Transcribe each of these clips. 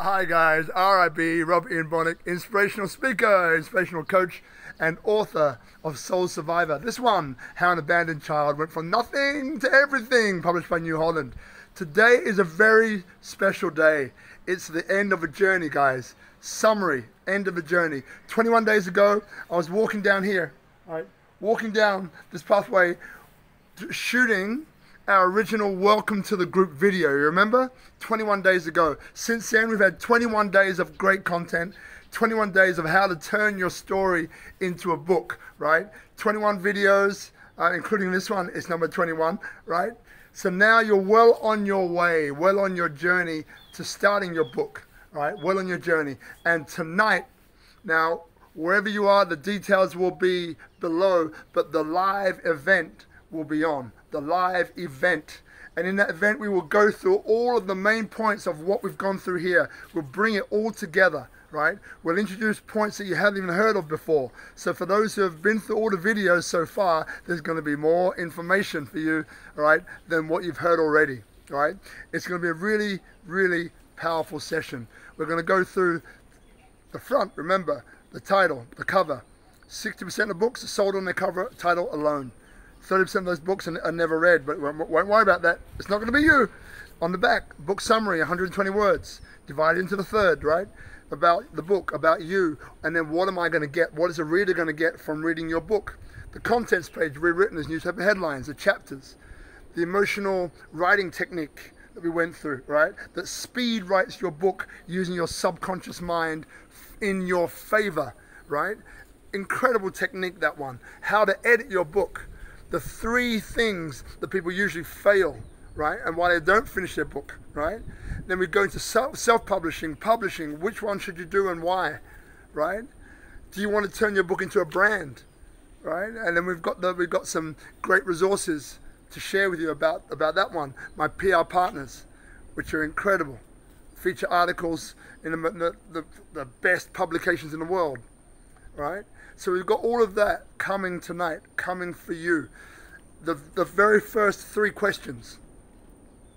Hi guys, RIB, Rob Ian Bonnick, inspirational speaker, inspirational coach, and author of Soul Survivor. This one, How an Abandoned Child Went From Nothing to Everything, published by New Holland. Today is a very special day. It's the end of a journey, guys. Summary, end of a journey. 21 days ago, I was walking down here, right? Walking down this pathway, shooting our original welcome to the group video. You remember? 21 days ago. Since then, we've had 21 days of great content, 21 days of how to turn your story into a book, right? 21 videos, uh, including this one, is number 21, right? So now you're well on your way, well on your journey to starting your book, right? Well on your journey. And tonight, now, wherever you are, the details will be below, but the live event will be on the live event. And in that event, we will go through all of the main points of what we've gone through here. We'll bring it all together, right? We'll introduce points that you haven't even heard of before. So for those who have been through all the videos so far, there's going to be more information for you, right, than what you've heard already, right? It's going to be a really, really powerful session. We're going to go through the front, remember, the title, the cover. 60% of books are sold on their cover title alone. 30% of those books are, never read, but won't worry about that. It's not going to be you. On the back, book summary, 120 words, divided into the third, right? About the book, about you, and then what am I going to get? What is a reader going to get from reading your book? The contents page rewritten as newspaper headlines, the chapters, the emotional writing technique that we went through, right? That speed writes your book using your subconscious mind in your favor, right? Incredible technique, that one. How to edit your book the three things that people usually fail, right? And why they don't finish their book, right? Then we go into self-publishing, publishing, which one should you do and why, right? Do you want to turn your book into a brand, right? And then we've got the, we've got some great resources to share with you about, about that one. My PR partners, which are incredible. Feature articles in the, the, the best publications in the world, right? So we've got all of that coming tonight, coming for you. The, the very first three questions.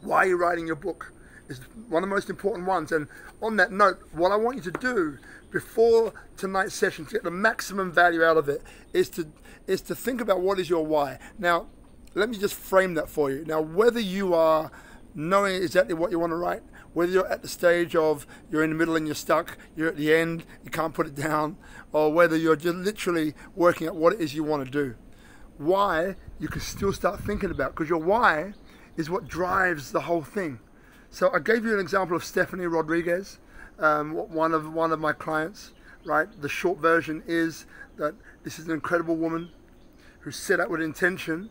Why are you writing your book? Is one of the most important ones. And on that note, what I want you to do before tonight's session to get the maximum value out of it is to is to think about what is your why. Now, let me just frame that for you. Now, whether you are knowing exactly what you want to write, whether you're at the stage of you're in the middle and you're stuck, you're at the end, you can't put it down, or whether you're just literally working at what it is you want to do. Why you can still start thinking about because your why is what drives the whole thing. So I gave you an example of Stephanie Rodriguez, um, one of one of my clients. Right, the short version is that this is an incredible woman who set out with intention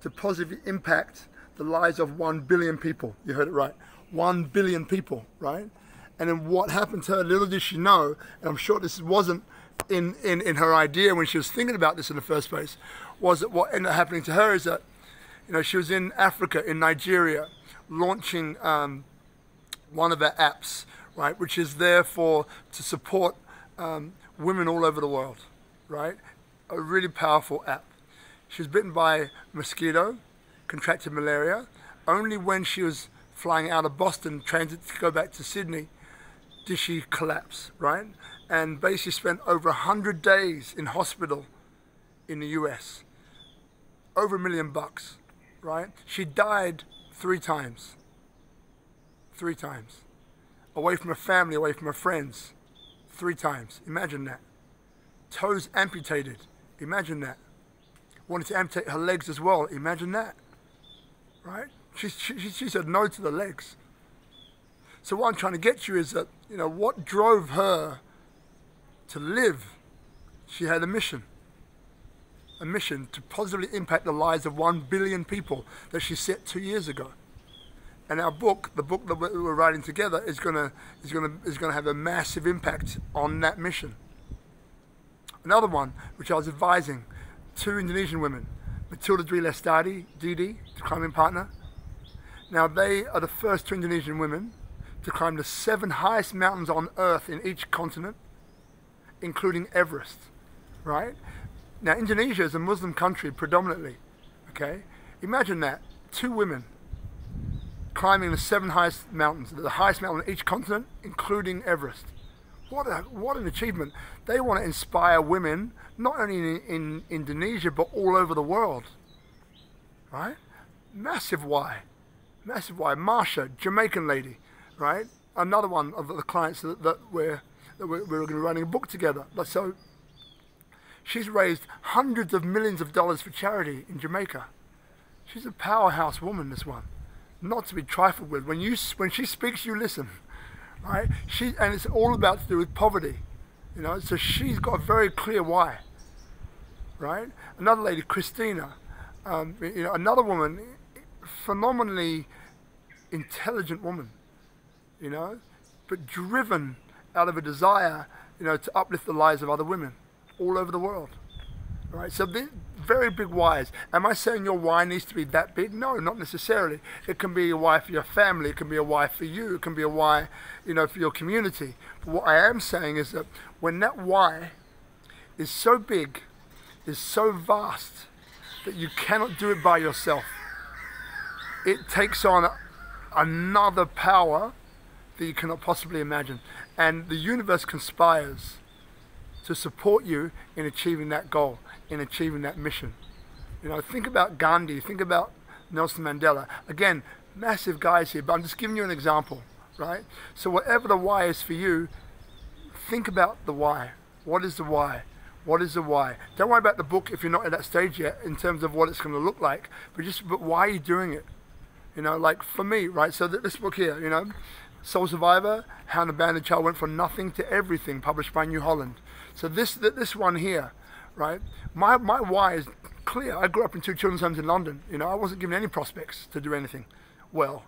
to positively impact the lives of one billion people. You heard it right, one billion people. Right, and then what happened to her, little did she know, and I'm sure this wasn't in, in, in her idea when she was thinking about this in the first place, was that what ended up happening to her is that, you know, she was in Africa, in Nigeria, launching um, one of her apps, right, which is there for, to support um, women all over the world, right? A really powerful app. She was bitten by mosquito, contracted malaria. Only when she was flying out of Boston, transit to go back to Sydney, did she collapse, right? And basically spent over 100 days in hospital in the US. Over a million bucks, right? She died three times. Three times. Away from her family, away from her friends. Three times. Imagine that. Toes amputated. Imagine that. Wanted to amputate her legs as well. Imagine that. Right? She, she, she said no to the legs. So what I'm trying to get you is that, you know, what drove her to live? She had a mission. A mission to positively impact the lives of one billion people that she set two years ago. And our book, the book that we're writing together, is gonna is gonna is gonna have a massive impact on that mission. Another one, which I was advising, two Indonesian women, Matilda Dwi Lestari, Didi, the climbing partner. Now they are the first two Indonesian women to climb the seven highest mountains on earth in each continent, including Everest, right? Now, Indonesia is a Muslim country predominantly, okay? Imagine that, two women climbing the seven highest mountains, the highest mountain on each continent, including Everest. What, a, what an achievement. They want to inspire women, not only in, in Indonesia, but all over the world. Right? Massive why. Massive why. Marsha, Jamaican lady, right? Another one of the clients that, that we're, that we're, we're going to be writing a book together. So she's raised hundreds of millions of dollars for charity in Jamaica. She's a powerhouse woman, this one. Not to be trifled with. When, you, when she speaks, you listen right? She and it's all about to do with poverty, you know. So she's got a very clear why, right? Another lady, Christina, um, you know, another woman, phenomenally intelligent woman, you know, but driven out of a desire, you know, to uplift the lives of other women all over the world, right? So very big whys. Am I saying your why needs to be that big? No, not necessarily. It can be a why for your family. It can be a why for you. It can be a why, you know, for your community. But what I am saying is that when that why is so big, is so vast, that you cannot do it by yourself, it takes on another power that you cannot possibly imagine. And the universe conspires to support you in achieving that goal in achieving that mission. You know, think about Gandhi, think about Nelson Mandela. Again, massive guys here, but I'm just giving you an example, right? So whatever the why is for you, think about the why. What is the why? What is the why? Don't worry about the book if you're not at that stage yet in terms of what it's going to look like, but just but why are you doing it? You know, like for me, right? So this book here, you know, Soul Survivor, How an Abandoned Child Went from Nothing to Everything, published by New Holland. So this that this one here, right? My, my why is clear. I grew up in two children's homes in London. You know, I wasn't given any prospects to do anything well.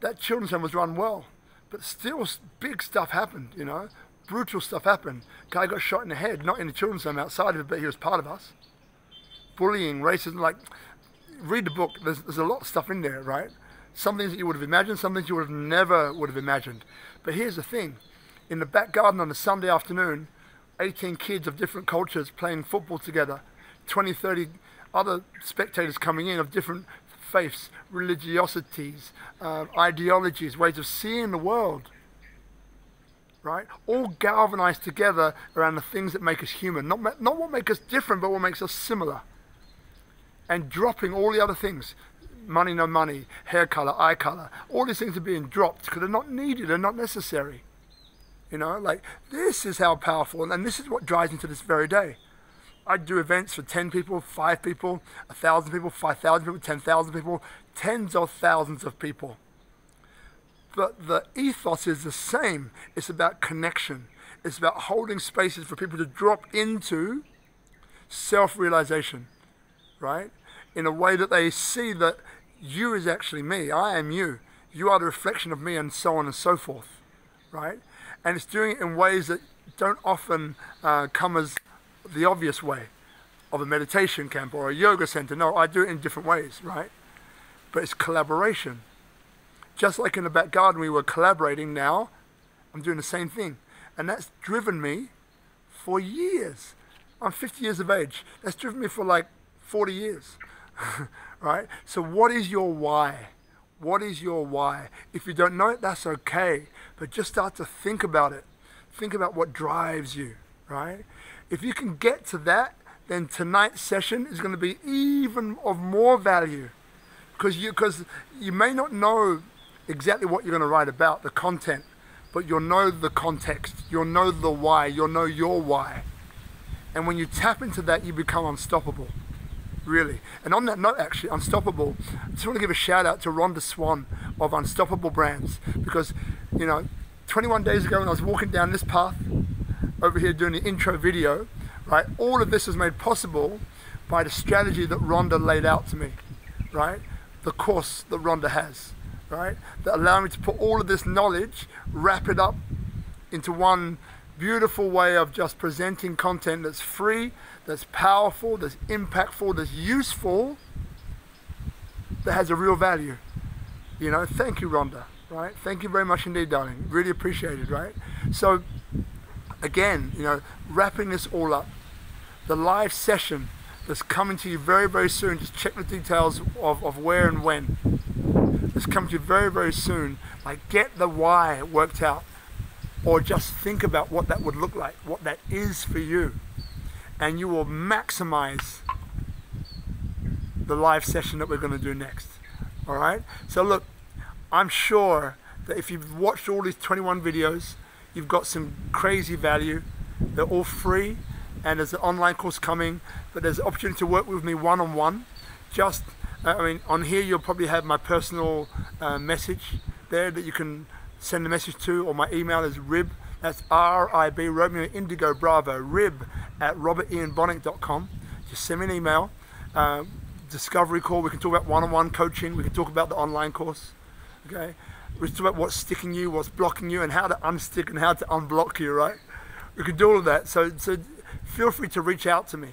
That children's home was run well, but still big stuff happened, you know. Brutal stuff happened. Guy got shot in the head, not in the children's home outside of it, but he was part of us. Bullying, racism, like, read the book. There's, there's a lot of stuff in there, right? Some things that you would have imagined, some things you would have never would have imagined. But here's the thing. In the back garden on a Sunday afternoon, 18 kids of different cultures playing football together, 20, 30 other spectators coming in of different faiths, religiosities, uh, ideologies, ways of seeing the world. Right? All galvanized together around the things that make us human. Not, not what makes us different, but what makes us similar. And dropping all the other things money, no money, hair color, eye color all these things are being dropped because they're not needed, they're not necessary. You know, like this is how powerful, and this is what drives me to this very day. I do events for 10 people, 5 people, 1,000 people, 5,000 people, 10,000 people, tens of thousands of people. But the ethos is the same. It's about connection. It's about holding spaces for people to drop into self realization, right? In a way that they see that you is actually me, I am you, you are the reflection of me, and so on and so forth, right? and it's doing it in ways that don't often uh, come as the obvious way of a meditation camp or a yoga center. No, I do it in different ways, right? But it's collaboration. Just like in the back garden, we were collaborating now, I'm doing the same thing. And that's driven me for years. I'm 50 years of age. That's driven me for like 40 years, right? So, what is your why? What is your why? If you don't know it, that's okay. But just start to think about it. Think about what drives you, right? If you can get to that, then tonight's session is going to be even of more value because you because you may not know exactly what you're going to write about the content but you'll know the context you'll know the why you'll know your why and when you tap into that you become unstoppable really. And on that note, actually, Unstoppable, I just want to give a shout out to Rhonda Swan of Unstoppable Brands because, you know, 21 days ago when I was walking down this path over here doing the intro video, right, all of this was made possible by the strategy that Rhonda laid out to me, right? The course that Rhonda has, right? That allowed me to put all of this knowledge, wrap it up into one beautiful way of just presenting content that's free, that's powerful, that's impactful, that's useful, that has a real value. You know, thank you, Rhonda, right? Thank you very much indeed, darling. Really appreciated, right? So, again, you know, wrapping this all up, the live session that's coming to you very, very soon, just check the details of, of where and when. that's coming to you very, very soon. Like get the why worked out or just think about what that would look like, what that is for you. And you will maximize the live session that we're going to do next. All right? So look, I'm sure that if you've watched all these 21 videos, you've got some crazy value. They're all free and there's an online course coming, but there's an opportunity to work with me one-on-one. Just, uh, I mean, on here you'll probably have my personal uh, message there that you can send a message to, or my email is rib, that's R-I-B, Romeo Indigo Bravo, rib at robertianbonnick.com. Just send me an email. Uh, discovery call, we can talk about one-on-one coaching, we can talk about the online course, okay? We can talk about what's sticking you, what's blocking you, and how to unstick and how to unblock you, right? We can do all of that. So, so feel free to reach out to me,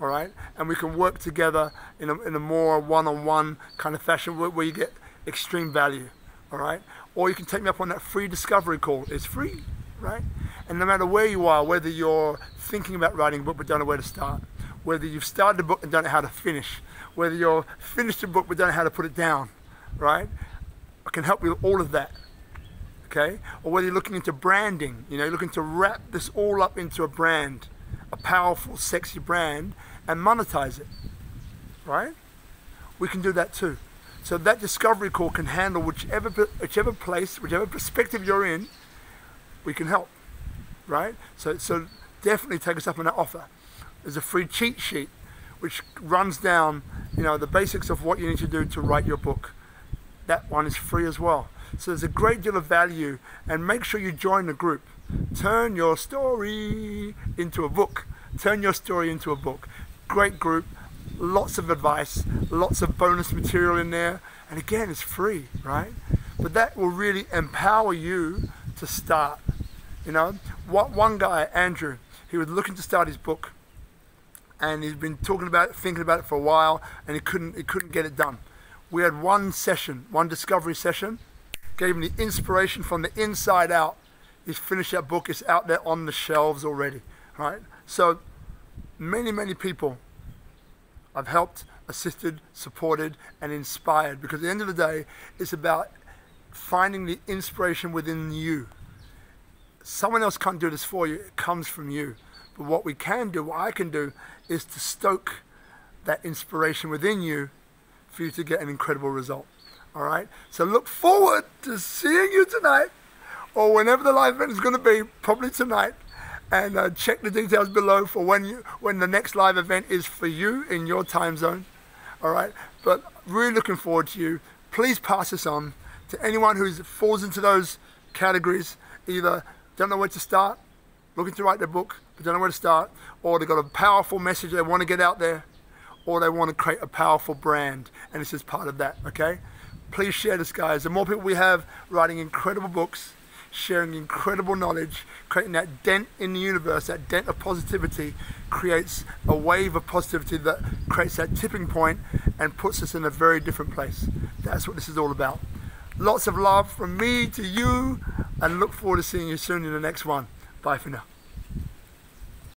all right? And we can work together in a, in a more one-on-one kind of fashion where, where you get extreme value, all right? Or you can take me up on that free discovery call. It's free, right? And no matter where you are, whether you're thinking about writing a book but don't know where to start, whether you've started a book and don't know how to finish, whether you're finished a book but don't know how to put it down, right? I can help you with all of that okay? Or whether you're looking into branding, you know, you're looking to wrap this all up into a brand, a powerful, sexy brand and monetize it, right? We can do that too. So that discovery call can handle whichever, whichever place, whichever perspective you're in, we can help, right? So, so definitely take us up on that offer. There's a free cheat sheet which runs down, you know, the basics of what you need to do to write your book. That one is free as well. So there's a great deal of value and make sure you join the group. Turn your story into a book. Turn your story into a book. Great group, lots of advice, lots of bonus material in there. And again, it's free, right? But that will really empower you to start. You know, what one guy, Andrew, he was looking to start his book and he's been talking about it, thinking about it for a while and he couldn't he couldn't get it done. We had one session, one discovery session, gave him the inspiration from the inside out He's finished that book. It's out there on the shelves already, right? So many, many people I've helped, assisted, supported, and inspired because at the end of the day, it's about finding the inspiration within you. Someone else can't do this for you. It comes from you. But what we can do, what I can do, is to stoke that inspiration within you for you to get an incredible result. All right? So look forward to seeing you tonight or whenever the live event is going to be, probably tonight. And uh, check the details below for when you when the next live event is for you in your time zone. All right, but really looking forward to you. Please pass this on to anyone who falls into those categories. Either don't know where to start, looking to write their book, but don't know where to start, or they've got a powerful message they want to get out there, or they want to create a powerful brand, and this is part of that. Okay, please share this, guys. The more people we have writing incredible books sharing incredible knowledge, creating that dent in the universe, that dent of positivity, creates a wave of positivity that creates that tipping point and puts us in a very different place. That's what this is all about. Lots of love from me to you and look forward to seeing you soon in the next one. Bye for now.